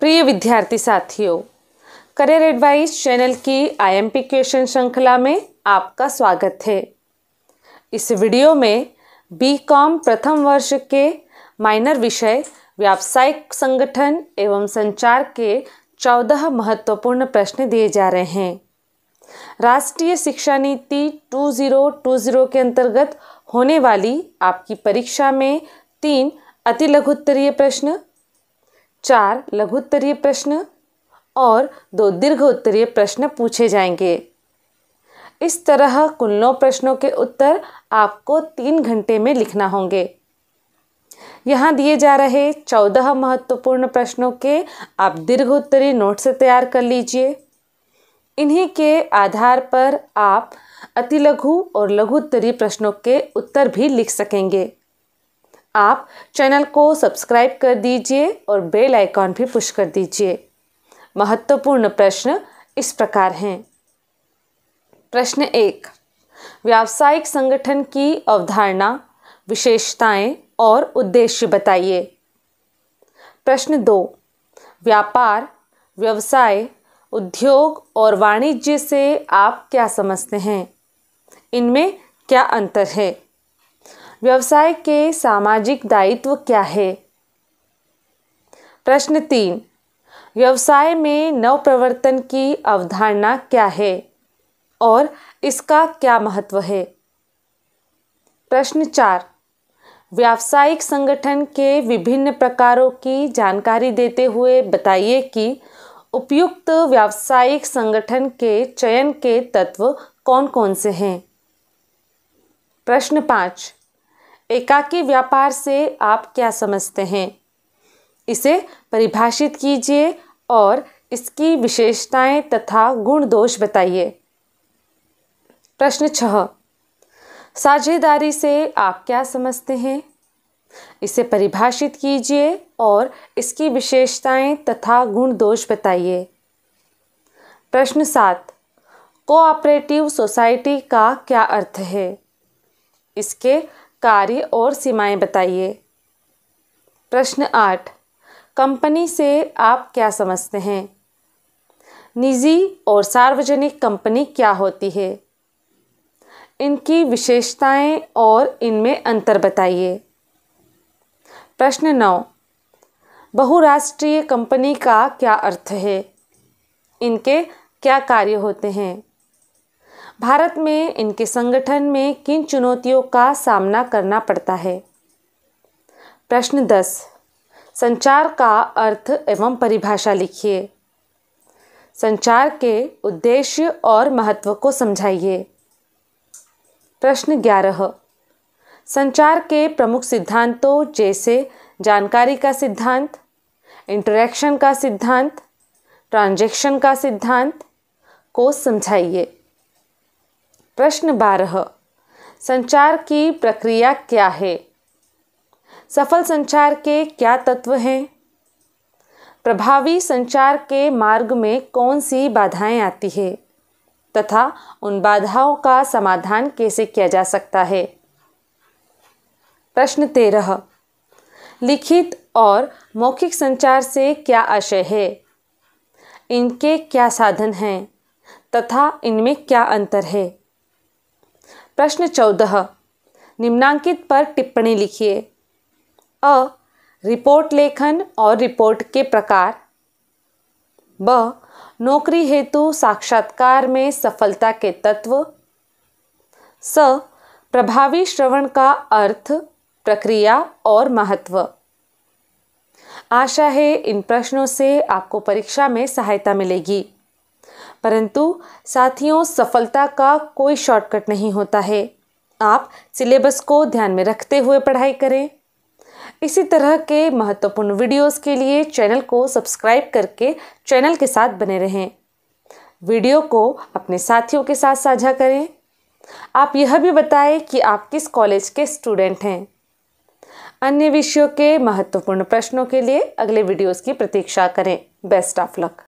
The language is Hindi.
प्रिय विद्यार्थी साथियों, करियर एडवाइस चैनल की आईएमपी क्वेश्चन श्रृंखला में आपका स्वागत है। इस वीडियो में बीकॉम प्रथम वर्ष के माइनर विषय, व्यावसायिक संगठन एवं संचार के चौदह महत्वपूर्ण प्रश्न दिए जा रहे हैं। राष्ट्रीय शिक्षा नीति 2020 के अंतर्गत होने वाली आपकी परीक्षा में तीन अति लघुत्तरीय प्रश्न चार लघुत्तरीय प्रश्न और दो दीर्घोत्तरीय प्रश्न पूछे जाएँगे। इस तरह कुल नौ प्रश्नों के उत्तर आपको तीन घंटे में लिखना होंगे। यहाँ दिए जा रहे चौदह महत्वपूर्ण प्रश्नों के आप दीर्घ उत्तरीय नोट से तैयार कर लीजिए। इन्हीं के आधार पर आप अति लघु और लघुत्तरीय प्रश्नों के उत्तर भी लिख सकेंगे। आप चैनल को सब्सक्राइब कर दीजिए और बेल आइकॉन भी पुश कर दीजिए। महत्वपूर्ण प्रश्न इस प्रकार हैं। प्रश्न एक, व्यावसायिक संगठन की अवधारणा, विशेषताएँ और उद्देश्य बताइए। प्रश्न दो, व्यापार, व्यवसाय, उद्योग और वाणिज्य से आप क्या समझते हैं? इनमें क्या अंतर है? व्यवसाय के सामाजिक दायित्व क्या है? प्रश्न तीन, व्यवसाय में नवप्रवर्तन की अवधारणा क्या है और इसका क्या महत्व है? प्रश्न चार, व्यावसायिक संगठन के विभिन्न प्रकारों की जानकारी देते हुए बताइए कि उपयुक्त व्यावसायिक संगठन के चयन के तत्व कौन कौन से हैं? प्रश्न पाँच एकाकी व्यापार से आप क्या समझते हैं? इसे परिभाषित कीजिए और इसकी विशेषताएँ तथा गुण दोष बताइए। प्रश्न छह। साझेदारी से आप क्या समझते हैं? इसे परिभाषित कीजिए और इसकी विशेषताएँ तथा गुण दोष बताइए। प्रश्न सात। कोऑपरेटिव सोसाइटी का क्या अर्थ है? इसके कार्य और सीमाएँ बताइए। प्रश्न आठ, कंपनी से आप क्या समझते हैं? निजी और सार्वजनिक कंपनी क्या होती है? इनकी विशेषताएँ और इनमें अंतर बताइए। प्रश्न नौ, बहुराष्ट्रीय कंपनी का क्या अर्थ है? इनके क्या कार्य होते हैं? भारत में इनके संगठन में किन चुनौतियों का सामना करना पड़ता है? प्रश्न दस। संचार का अर्थ एवं परिभाषा लिखिए। संचार के उद्देश्य और महत्व को समझाइए। प्रश्न ग्यारह। संचार के प्रमुख सिद्धांतों जैसे जानकारी का सिद्धांत इंटरेक्शन का सिद्धांत ट्रांजैक्शन का सिद्धांत को समझाइए। प्रश्न बारह, संचार की प्रक्रिया क्या है? सफल संचार के क्या तत्व हैं? प्रभावी संचार के मार्ग में कौन सी बाधाएँ आती है? तथा उन बाधाओं का समाधान कैसे किया जा सकता है? प्रश्न तेरह, लिखित और मौखिक संचार से क्या आशय है? इनके क्या साधन हैं? तथा इनमें क्या अंतर है? प्रश्न चौदह, निम्नांकित पर टिप्पणी लिखिए। अ, रिपोर्ट लेखन और रिपोर्ट के प्रकार। ब, नौकरी हेतु साक्षात्कार में सफलता के तत्व। स, प्रभावी श्रवण का अर्थ, प्रक्रिया और महत्व। आशा है इन प्रश्नों से आपको परीक्षा में सहायता मिलेगी। परंतु साथियों, सफलता का कोई शॉर्टकट नहीं होता है। आप सिलेबस को ध्यान में रखते हुए पढ़ाई करें। इसी तरह के महत्वपूर्ण वीडियोस के लिए चैनल को सब्सक्राइब करके चैनल के साथ बने रहें। वीडियो को अपने साथियों के साथ साझा करें। आप यह भी बताएँ कि आप किस कॉलेज के स्टूडेंट हैं। अन्य विषयों के महत्वपूर्ण प्रश्नों के लिए अगले वीडियोस की प्रतीक्षा करें। Best of luck